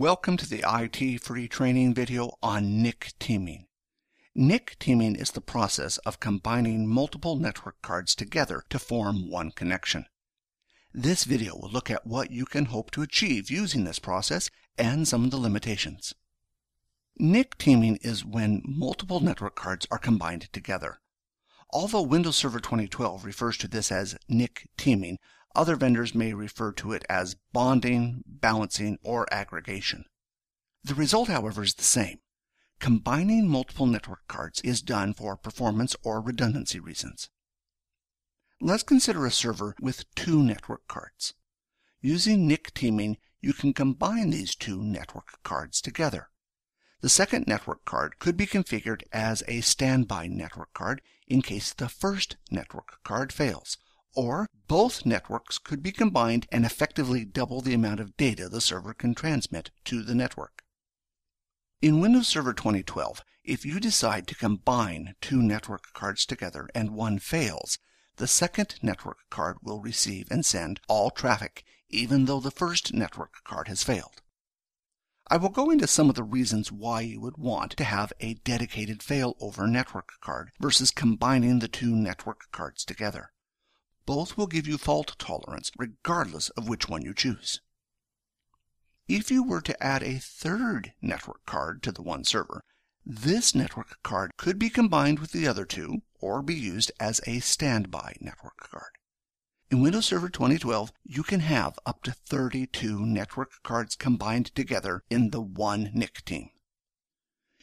Welcome to the IT free training video on NIC teaming. NIC teaming is the process of combining multiple network cards together to form one connection. This video will look at what you can hope to achieve using this process and some of the limitations. NIC teaming is when multiple network cards are combined together. Although Windows Server 2012 refers to this as NIC teaming, other vendors may refer to it as bonding, balancing, or aggregation. The result, however, is the same. Combining multiple network cards is done for performance or redundancy reasons. Let's consider a server with two network cards. Using NIC teaming, you can combine these two network cards together. The second network card could be configured as a standby network card in case the first network card fails, or both networks could be combined and effectively double the amount of data the server can transmit to the network. In Windows Server 2012, if you decide to combine two network cards together and one fails, the second network card will receive and send all traffic, even though the first network card has failed. I will go into some of the reasons why you would want to have a dedicated failover network card versus combining the two network cards together. Both will give you fault tolerance regardless of which one you choose. If you were to add a third network card to the one server, this network card could be combined with the other two or be used as a standby network card. In Windows Server 2012, you can have up to 32 network cards combined together in the one NIC team.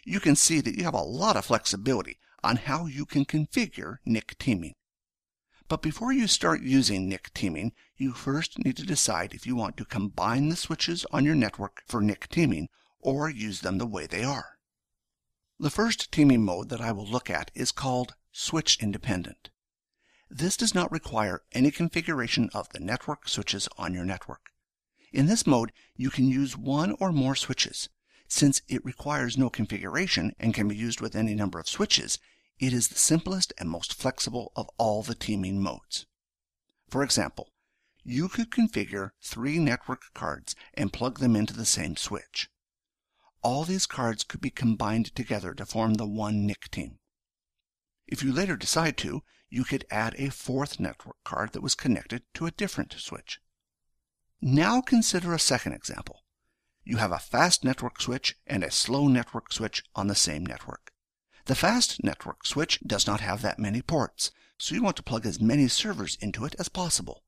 You can see that you have a lot of flexibility on how you can configure NIC teaming. But before you start using NIC teaming, you first need to decide if you want to combine the switches on your network for NIC teaming or use them the way they are. The first teaming mode that I will look at is called switch independent. This does not require any configuration of the network switches on your network. In this mode, you can use one or more switches. Since it requires no configuration and can be used with any number of switches, it is the simplest and most flexible of all the teaming modes. For example, you could configure three network cards and plug them into the same switch. All these cards could be combined together to form the one NIC team. If you later decide to, you could add a fourth network card that was connected to a different switch. Now consider a second example. You have a fast network switch and a slow network switch on the same network. The fast network switch does not have that many ports, so you want to plug as many servers into it as possible.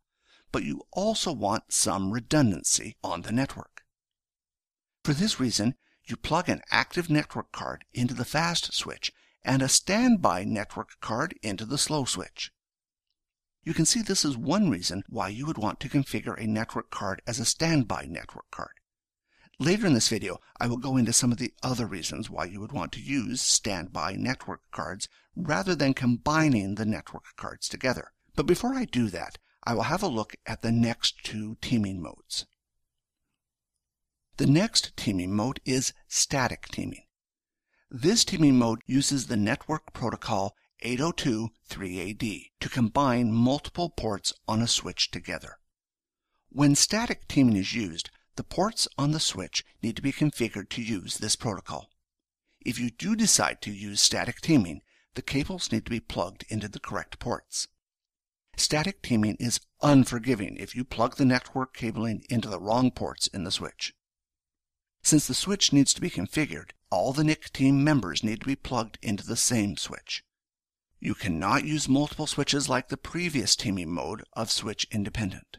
But you also want some redundancy on the network. For this reason, you plug an active network card into the fast switch and a standby network card into the slow switch. You can see this is one reason why you would want to configure a network card as a standby network card. Later in this video, I will go into some of the other reasons why you would want to use standby network cards rather than combining the network cards together. But before I do that, I will have a look at the next two teaming modes. The next teaming mode is static teaming. This teaming mode uses the network protocol 802.3ad to combine multiple ports on a switch together. When static teaming is used, the ports on the switch need to be configured to use this protocol. If you do decide to use static teaming, the cables need to be plugged into the correct ports. Static teaming is unforgiving if you plug the network cabling into the wrong ports in the switch. Since the switch needs to be configured, all the NIC team members need to be plugged into the same switch. You cannot use multiple switches like the previous teaming mode of switch independent.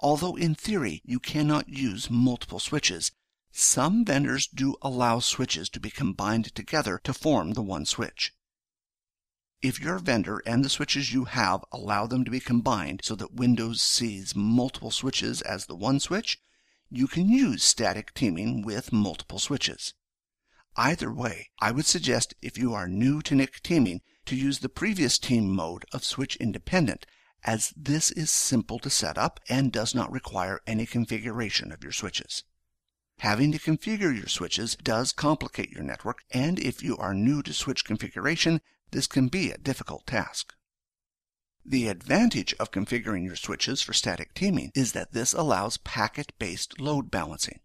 Although in theory you cannot use multiple switches, some vendors do allow switches to be combined together to form the one switch. If your vendor and the switches you have allow them to be combined so that Windows sees multiple switches as the one switch, you can use static teaming with multiple switches. Either way, I would suggest if you are new to NIC teaming to use the previous team mode of switch independent as this is simple to set up and does not require any configuration of your switches. Having to configure your switches does complicate your network, and if you are new to switch configuration, this can be a difficult task. The advantage of configuring your switches for static teaming is that this allows packet-based load balancing.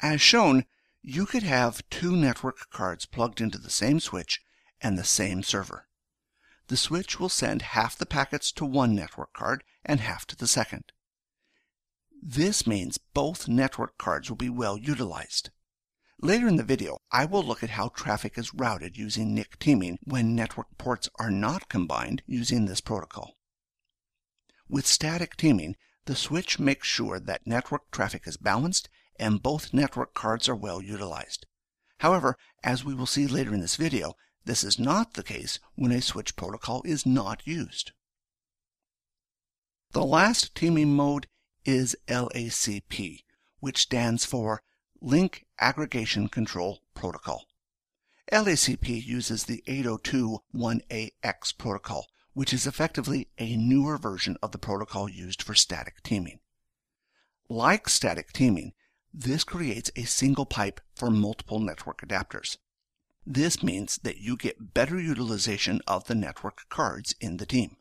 As shown, you could have two network cards plugged into the same switch and the same server. The switch will send half the packets to one network card and half to the second. This means both network cards will be well utilized. Later in the video, I will look at how traffic is routed using NIC teaming when network ports are not combined using this protocol. With static teaming, the switch makes sure that network traffic is balanced and both network cards are well utilized. However, as we will see later in this video, this is not the case when a switch protocol is not used. The last teaming mode is LACP, which stands for Link Aggregation Control Protocol. LACP uses the 802.1ax protocol, which is effectively a newer version of the protocol used for static teaming. Like static teaming, this creates a single pipe for multiple network adapters. This means that you get better utilization of the network cards in the team.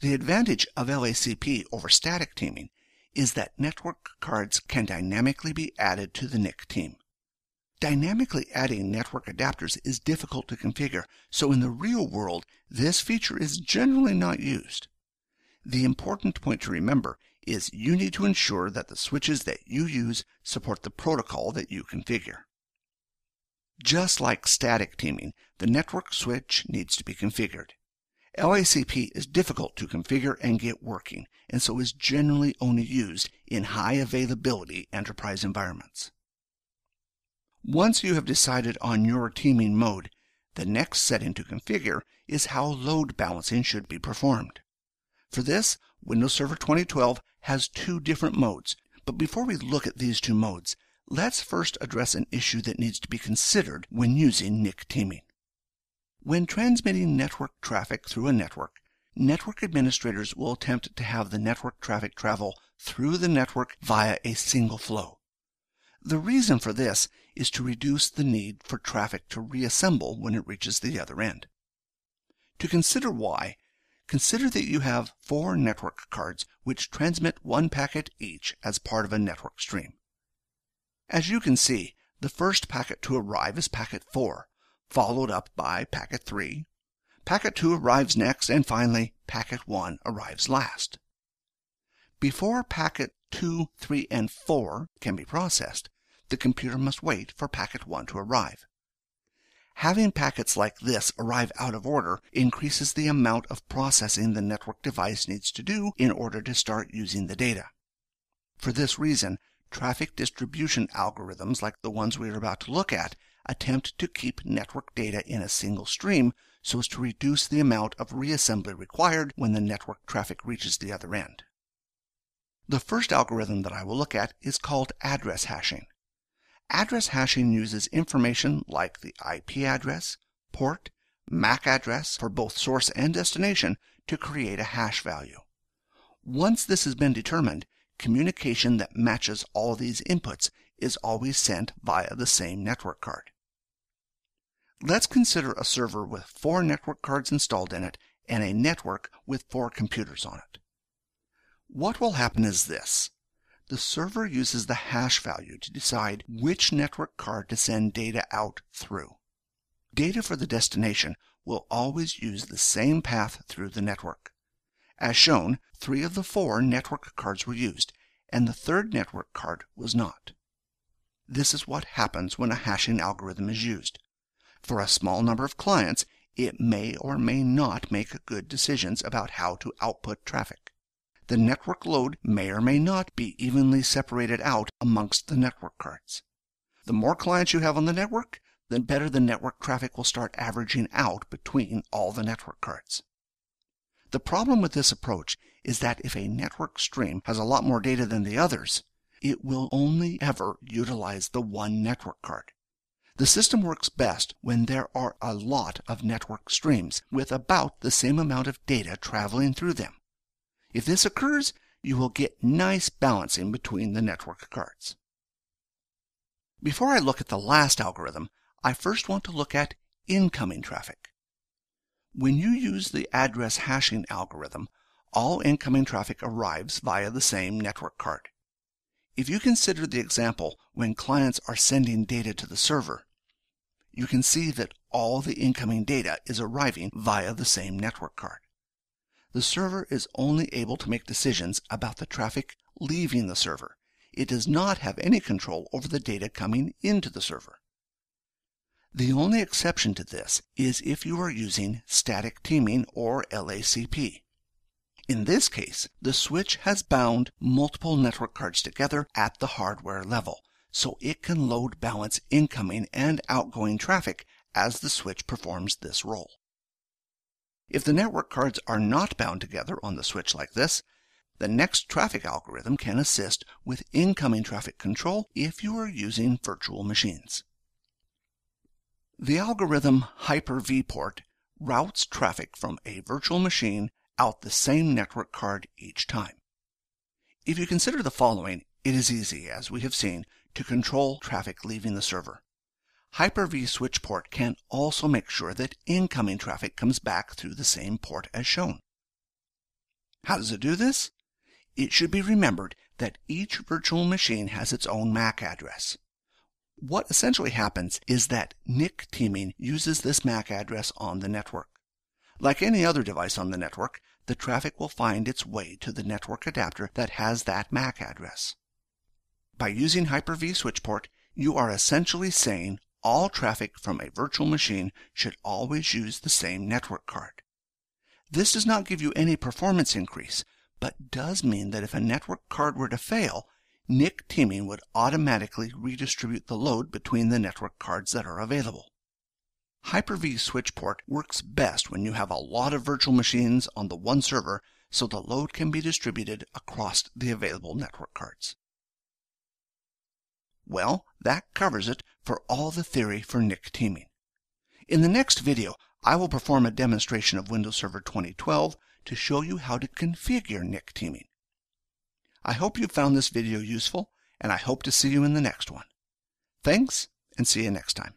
The advantage of LACP over static teaming is that network cards can dynamically be added to the NIC team. Dynamically adding network adapters is difficult to configure, so in the real world, this feature is generally not used. The important point to remember is you need to ensure that the switches that you use support the protocol that you configure. Just like static teaming, the network switch needs to be configured. LACP is difficult to configure and get working, and so is generally only used in high availability enterprise environments. Once you have decided on your teaming mode, the next setting to configure is how load balancing should be performed. For this, Windows Server 2012 has two different modes, but before we look at these two modes, let's first address an issue that needs to be considered when using NIC teaming. When transmitting network traffic through a network, network administrators will attempt to have the network traffic travel through the network via a single flow. The reason for this is to reduce the need for traffic to reassemble when it reaches the other end. To consider why, consider that you have four network cards which transmit one packet each as part of a network stream. As you can see, the first packet to arrive is packet 4, followed up by packet 3. Packet 2 arrives next, and finally, packet 1 arrives last. Before packet 2, 3, and 4 can be processed, the computer must wait for packet 1 to arrive. Having packets like this arrive out of order increases the amount of processing the network device needs to do in order to start using the data. For this reason, traffic distribution algorithms like the ones we are about to look at attempt to keep network data in a single stream so as to reduce the amount of reassembly required when the network traffic reaches the other end. The first algorithm that I will look at is called address hashing. Address hashing uses information like the IP address, port, MAC address for both source and destination to create a hash value. Once this has been determined, communication that matches all these inputs is always sent via the same network card. Let's consider a server with four network cards installed in it and a network with four computers on it. What will happen is this. The server uses the hash value to decide which network card to send data out through. Data for the destination will always use the same path through the network. As shown, three of the four network cards were used, and the third network card was not. This is what happens when a hashing algorithm is used. For a small number of clients, it may or may not make good decisions about how to output traffic. The network load may or may not be evenly separated out amongst the network cards. The more clients you have on the network, the better the network traffic will start averaging out between all the network cards. The problem with this approach is that if a network stream has a lot more data than the others, it will only ever utilize the one network card. The system works best when there are a lot of network streams with about the same amount of data traveling through them. If this occurs, you will get nice balancing between the network cards. Before I look at the last algorithm, I first want to look at incoming traffic. When you use the address hashing algorithm, all incoming traffic arrives via the same network card. If you consider the example when clients are sending data to the server, you can see that all the incoming data is arriving via the same network card. The server is only able to make decisions about the traffic leaving the server. It does not have any control over the data coming into the server. The only exception to this is if you are using static teaming or LACP. In this case, the switch has bound multiple network cards together at the hardware level, so it can load balance incoming and outgoing traffic as the switch performs this role. If the network cards are not bound together on the switch like this, the next traffic algorithm can assist with incoming traffic control if you are using virtual machines. The algorithm Hyper-V port routes traffic from a virtual machine out the same network card each time. If you consider the following, it is easy, as we have seen, to control traffic leaving the server. Hyper-V switch port can also make sure that incoming traffic comes back through the same port as shown. How does it do this? It should be remembered that each virtual machine has its own MAC address. What essentially happens is that NIC teaming uses this MAC address on the network. Like any other device on the network, the traffic will find its way to the network adapter that has that MAC address. By using Hyper-V switchport, you are essentially saying all traffic from a virtual machine should always use the same network card. This does not give you any performance increase, but does mean that if a network card were to fail, NIC teaming would automatically redistribute the load between the network cards that are available. Hyper-V switch port works best when you have a lot of virtual machines on the one server so the load can be distributed across the available network cards. Well, that covers it for all the theory for NIC teaming. In the next video, I will perform a demonstration of Windows Server 2012 to show you how to configure NIC teaming. I hope you found this video useful, and I hope to see you in the next one. Thanks, and see you next time.